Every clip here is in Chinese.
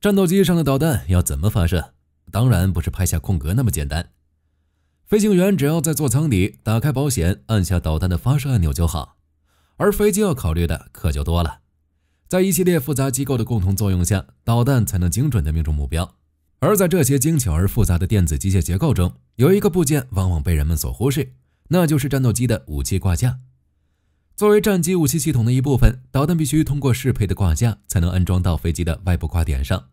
战斗机上的导弹要怎么发射？当然不是拍下空格那么简单。飞行员只要在座舱底打开保险，按下导弹的发射按钮就好。而飞机要考虑的可就多了，在一系列复杂机构的共同作用下，导弹才能精准地命中目标。而在这些精巧而复杂的电子机械结构中，有一个部件往往被人们所忽视，那就是战斗机的武器挂架。作为战机武器系统的一部分，导弹必须通过适配的挂架才能安装到飞机的外部挂点上。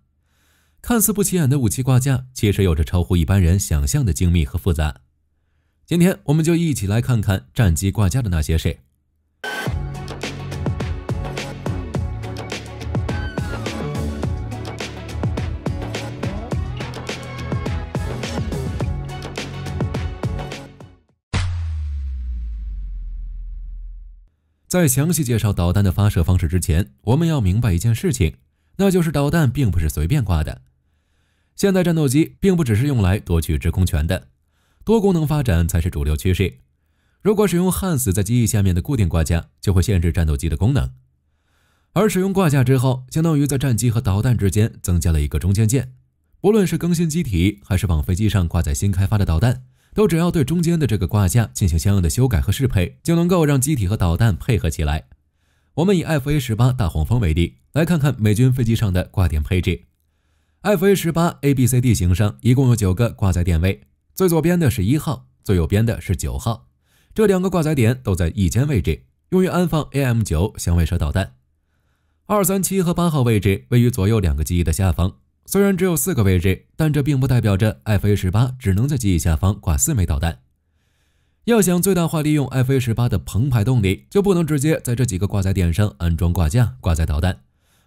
看似不起眼的武器挂架，其实有着超乎一般人想象的精密和复杂。今天，我们就一起来看看战机挂架的那些事。在详细介绍导弹的发射方式之前，我们要明白一件事情，那就是导弹并不是随便挂的。现代战斗机并不只是用来夺取制空权的，多功能发展才是主流趋势。如果使用焊死在机翼下面的固定挂架，就会限制战斗机的功能；而使用挂架之后，相当于在战机和导弹之间增加了一个中间件。不论是更新机体，还是往飞机上挂载新开发的导弹。都只要对中间的这个挂架进行相应的修改和适配，就能够让机体和导弹配合起来。我们以 F A 十八大黄蜂为例，来看看美军飞机上的挂点配置。F A 十八 A B C D 型上一共有九个挂载点位，最左边的是一号，最右边的是九号。这两个挂载点都在翼尖位置，用于安放 A M 九响尾蛇导弹。二三七和八号位置位于左右两个机翼的下方。虽然只有四个位置，但这并不代表着 F A 十八只能在机翼下方挂四枚导弹。要想最大化利用 F A 十八的澎湃动力，就不能直接在这几个挂载点上安装挂架挂载导弹，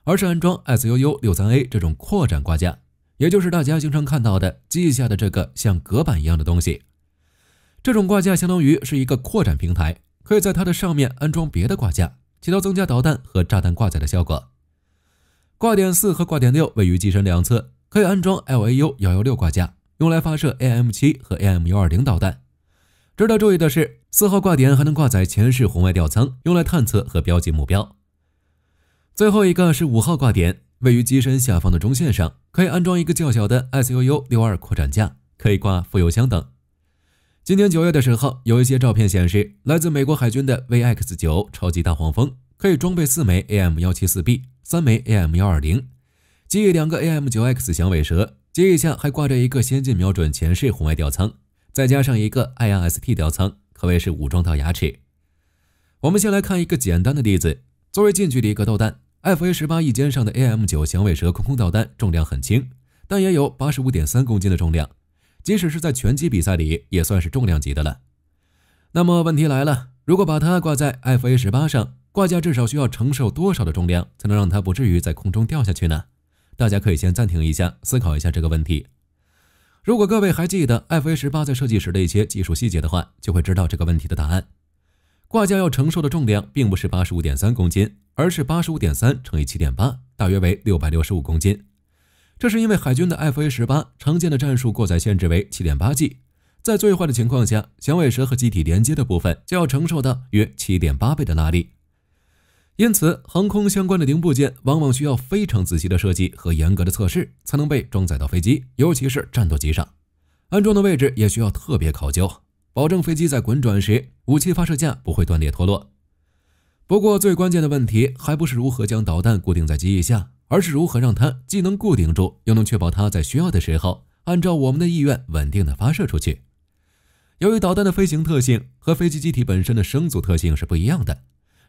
而是安装 S U U 六三 A 这种扩展挂架，也就是大家经常看到的机翼下的这个像隔板一样的东西。这种挂架相当于是一个扩展平台，可以在它的上面安装别的挂架，起到增加导弹和炸弹挂载的效果。挂点四和挂点六位于机身两侧，可以安装 LAU 幺幺六挂架，用来发射 AM 七和 AM 幺二零导弹。值得注意的是，四号挂点还能挂载前视红外吊舱，用来探测和标记目标。最后一个是五号挂点，位于机身下方的中线上，可以安装一个较小的 SUU 六二扩展架，可以挂副油箱等。今年九月的时候，有一些照片显示，来自美国海军的 VX 九超级大黄蜂可以装备四枚 AM 幺七四 B。三枚 AM 幺二零，机翼两个 AM 九 X 响尾蛇，机翼下还挂着一个先进瞄准前视红外吊舱，再加上一个 IRST 吊舱，可谓是武装到牙齿。我们先来看一个简单的例子，作为近距离格斗弹，FA 十八翼尖上的 AM 九响尾蛇空空导弹重量很轻，但也有八十五点三公斤的重量，即使是在拳击比赛里也算是重量级的了。那么问题来了，如果把它挂在 FA 十八上？挂架至少需要承受多少的重量，才能让它不至于在空中掉下去呢？大家可以先暂停一下，思考一下这个问题。如果各位还记得 F A 十八在设计时的一些技术细节的话，就会知道这个问题的答案。挂架要承受的重量并不是八十五点三公斤，而是八十五点三乘以七点八，大约为六百六十五公斤。这是因为海军的 F A 十八常见的战术过载限制为七点八 G，在最坏的情况下，响尾蛇和机体连接的部分就要承受到约七点八倍的拉力。因此，航空相关的零部件往往需要非常仔细的设计和严格的测试，才能被装载到飞机，尤其是战斗机上。安装的位置也需要特别考究，保证飞机在滚转时，武器发射架不会断裂脱落。不过，最关键的问题还不是如何将导弹固定在机翼下，而是如何让它既能固定住，又能确保它在需要的时候，按照我们的意愿稳定的发射出去。由于导弹的飞行特性和飞机机体本身的声阻特性是不一样的。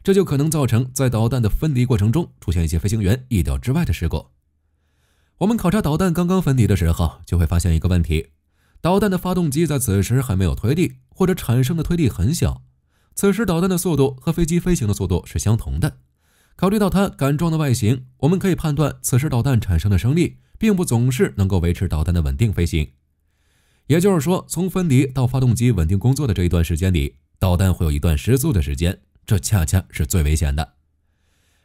这就可能造成在导弹的分离过程中出现一些飞行员意料之外的事故。我们考察导弹刚刚分离的时候，就会发现一个问题：导弹的发动机在此时还没有推力，或者产生的推力很小。此时导弹的速度和飞机飞行的速度是相同的。考虑到它杆状的外形，我们可以判断，此时导弹产生的升力并不总是能够维持导弹的稳定飞行。也就是说，从分离到发动机稳定工作的这一段时间里，导弹会有一段失速的时间。这恰恰是最危险的。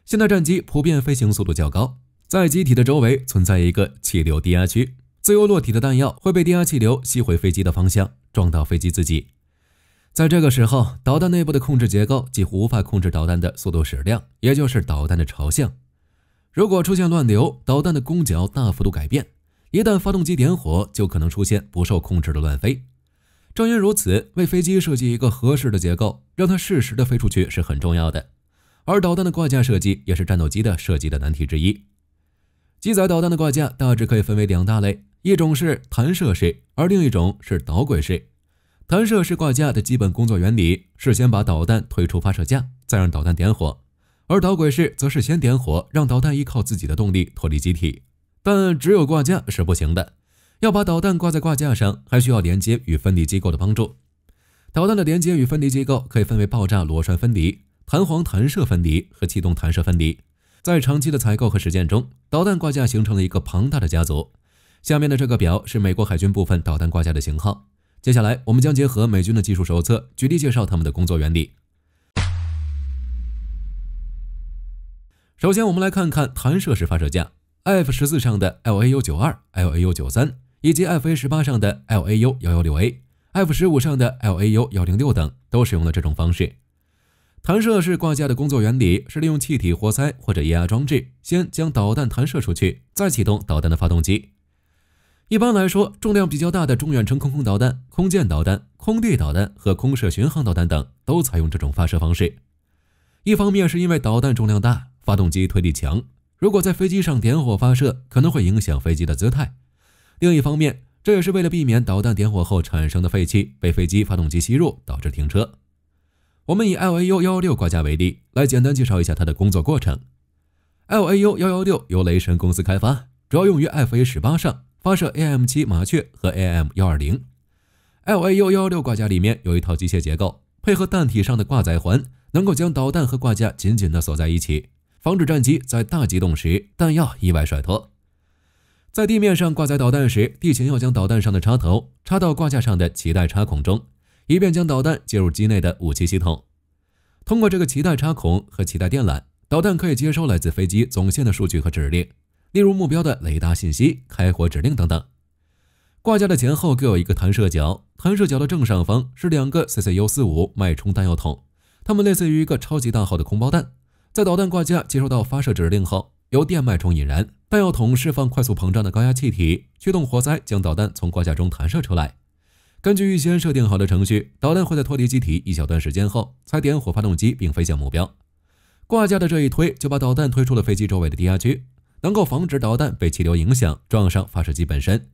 现代战机普遍飞行速度较高，在机体的周围存在一个气流低压区，自由落体的弹药会被低压气流吸回飞机的方向，撞到飞机自己。在这个时候，导弹内部的控制结构几乎无法控制导弹的速度矢量，也就是导弹的朝向。如果出现乱流，导弹的攻角大幅度改变，一旦发动机点火，就可能出现不受控制的乱飞。正因如此，为飞机设计一个合适的结构，让它适时的飞出去是很重要的。而导弹的挂架设计也是战斗机的设计的难题之一。机载导弹的挂架大致可以分为两大类，一种是弹射式，而另一种是导轨式。弹射式挂架的基本工作原理是先把导弹推出发射架，再让导弹点火；而导轨式则是先点火，让导弹依靠自己的动力脱离机体。但只有挂架是不行的，要把导弹挂在挂架上，还需要连接与分离机构的帮助。导弹的连接与分离机构可以分为爆炸螺栓分离。弹簧弹射分离和气动弹射分离，在长期的采购和实践中，导弹挂架形成了一个庞大的家族。下面的这个表是美国海军部分导弹挂架的型号。接下来，我们将结合美军的技术手册，举例介绍它们的工作原理。首先，我们来看看弹射式发射架，F 十四上的 LAU 九二、LAU 九三，以及 FA 十八上的 LAU 幺幺六 A、F 十五上的 LAU 幺零六等，都使用了这种方式。弹射式挂架的工作原理是利用气体活塞或者液压装置，先将导弹弹射出去，再启动导弹的发动机。一般来说，重量比较大的中远程空空导弹、空舰导弹、空地导弹和空射巡航导弹等都采用这种发射方式。一方面是因为导弹重量大，发动机推力强，如果在飞机上点火发射，可能会影响飞机的姿态；另一方面，这也是为了避免导弹点火后产生的废气被飞机发动机吸入，导致停车。我们以 LAU 幺幺六挂架为例，来简单介绍一下它的工作过程。LAU 幺幺六由雷神公司开发，主要用于 FA 十八上发射 AM 七麻雀和 AM 幺二零。LAU 幺幺六挂架里面有一套机械结构，配合弹体上的挂载环，能够将导弹和挂架紧紧地锁在一起，防止战机在大机动时弹药意外甩脱。在地面上挂载导弹时，地勤要将导弹上的插头插到挂架上的脐带插孔中。以便将导弹接入机内的武器系统。通过这个脐带插孔和脐带电缆，导弹可以接收来自飞机总线的数据和指令，例如目标的雷达信息、开火指令等等。挂架的前后各有一个弹射角，弹射角的正上方是两个 CCU-45 脉冲弹药筒，它们类似于一个超级大号的空包弹。在导弹挂架接收到发射指令后，由电脉冲引燃，弹药筒释放快速膨胀的高压气体，驱动活塞将导弹从挂架中弹射出来。根据预先设定好的程序，导弹会在脱离机体一小段时间后才点火发动机并飞向目标。挂架的这一推就把导弹推出了飞机周围的低压区，能够防止导弹被气流影响撞上发射机本身。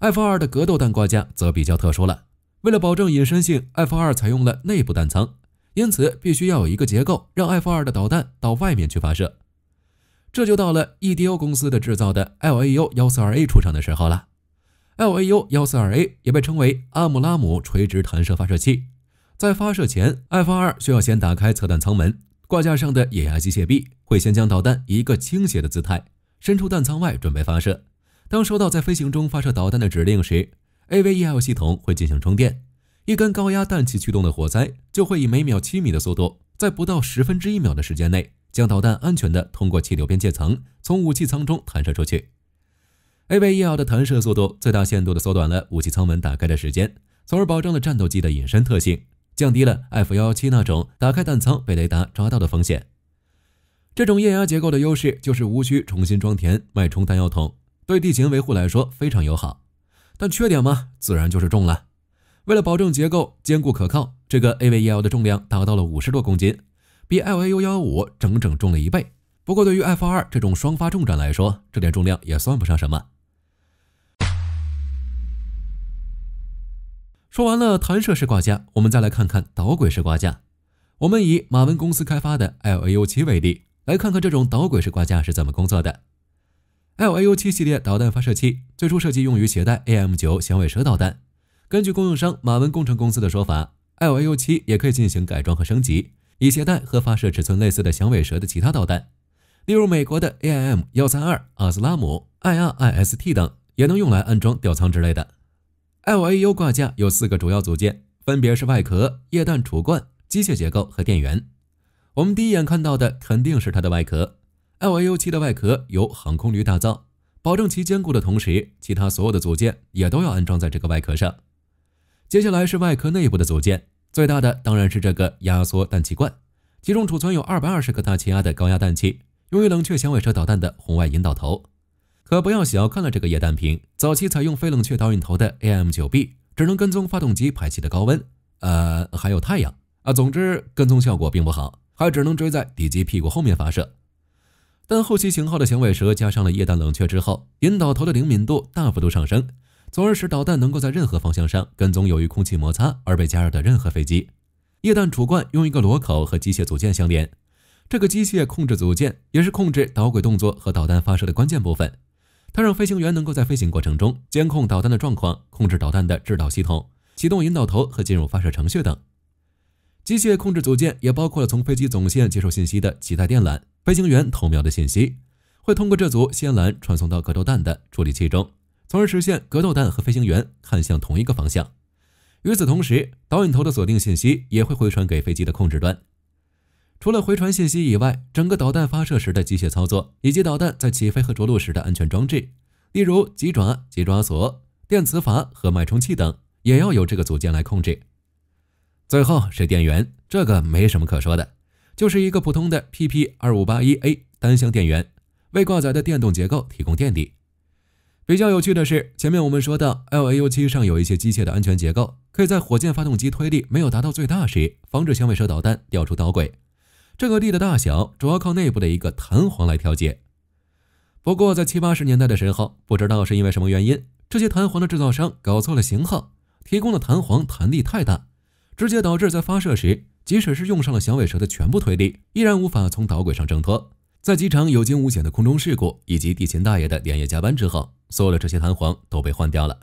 F 二的格斗弹挂架则比较特殊了，为了保证隐身性，F 二采用了内部弹仓，因此必须要有一个结构让 F 二的导弹到外面去发射。这就到了 EDO 公司的制造的 LAU 幺四二 A 出厂的时候了。LAU 幺四二 A 也被称为阿姆拉姆垂直弹射发射器。在发射前，F 二需要先打开侧弹舱门，挂架上的液压机械臂会先将导弹一个倾斜的姿态伸出弹舱外，准备发射。当收到在飞行中发射导弹的指令时，AVEL 系统会进行充电，一根高压氮气驱动的活塞就会以每秒七米的速度，在不到十分之一秒的时间内，将导弹安全地通过气流边界层，从武器舱中弹射出去。AVEL 的弹射速度最大限度地缩短了武器舱门打开的时间，从而保证了战斗机的隐身特性，降低了 F 幺幺七那种打开弹舱被雷达抓到的风险。这种液压结构的优势就是无需重新装填脉冲弹药筒，对地形维护来说非常友好。但缺点嘛，自然就是重了。为了保证结构坚固可靠，这个 AVEL 的重量达到了五十多公斤，比 LAU 幺幺五整整重了一倍。不过对于 F 二这种双发重战来说，这点重量也算不上什么。说完了弹射式挂架，我们再来看看导轨式挂架。我们以马文公司开发的 LAU 七为例，来看看这种导轨式挂架是怎么工作的。LAU 七系列导弹发射器最初设计用于携带 AM 九响尾蛇导弹。根据供应商马文工程公司的说法，LAU 七也可以进行改装和升级，以携带和发射尺寸类似的响尾蛇的其他导弹，例如美国的 AIM 幺三二、阿斯拉姆、IRIST 等，也能用来安装吊舱之类的。LAU 挂架有四个主要组件，分别是外壳、液氮储罐、机械结构和电源。我们第一眼看到的肯定是它的外壳。LAU 七的外壳由航空铝打造，保证其坚固的同时，其他所有的组件也都要安装在这个外壳上。接下来是外壳内部的组件，最大的当然是这个压缩氮气罐，其中储存有二百二十个大气压的高压氮气，用于冷却响尾蛇导弹的红外引导头。可不要小看了这个液氮瓶，早期采用非冷却导引头的 AM9B 只能跟踪发动机排气的高温，呃，还有太阳啊，总之跟踪效果并不好，还只能追在敌机屁股后面发射。但后期型号的响尾蛇加上了液氮冷却之后，引导头的灵敏度大幅度上升，从而使导弹能够在任何方向上跟踪由于空气摩擦而被加热的任何飞机。液氮储罐用一个螺口和机械组件相连，这个机械控制组件也是控制导轨动作和导弹发射的关键部分。它让飞行员能够在飞行过程中监控导弹的状况，控制导弹的制导系统、启动引导头和进入发射程序等。机械控制组件也包括了从飞机总线接收信息的脐带电缆，飞行员投瞄的信息会通过这组线缆传送到格斗弹的处理器中，从而实现格斗弹和飞行员看向同一个方向。与此同时，导引头的锁定信息也会回传给飞机的控制端。除了回传信息以外，整个导弹发射时的机械操作，以及导弹在起飞和着陆时的安全装置，例如急爪、急爪锁、电磁阀和脉冲器等，也要由这个组件来控制。最后是电源，这个没什么可说的，就是一个普通的 PP 二五八一 A 单向电源，为挂载的电动结构提供电力。比较有趣的是，前面我们说到 LAU 七上有一些机械的安全结构，可以在火箭发动机推力没有达到最大时，防止响尾蛇导弹掉出导轨。这个力的大小主要靠内部的一个弹簧来调节。不过在七八十年代的时候，不知道是因为什么原因，这些弹簧的制造商搞错了型号，提供的弹簧弹力太大，直接导致在发射时，即使是用上了响尾蛇的全部推力，依然无法从导轨上挣脱。在几场有惊无险的空中事故以及地勤大爷的连夜加班之后，所有的这些弹簧都被换掉了。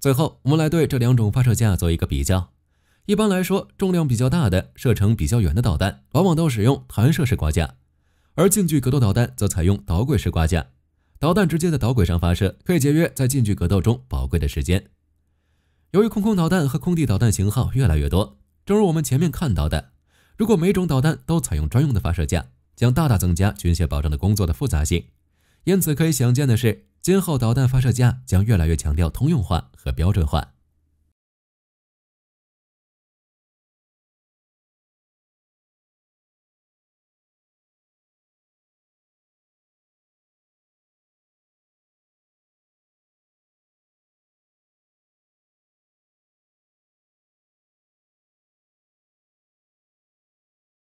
最后，我们来对这两种发射架做一个比较。一般来说，重量比较大的、射程比较远的导弹，往往都使用弹射式挂架，而近距格斗导弹则采用导轨式挂架。导弹直接在导轨上发射，可以节约在近距格斗中宝贵的时间。由于空空导弹和空地导弹型号越来越多，正如我们前面看到的，如果每种导弹都采用专用的发射架，将大大增加军械保障的工作的复杂性。因此，可以想见的是，今后导弹发射架将越来越强调通用化和标准化。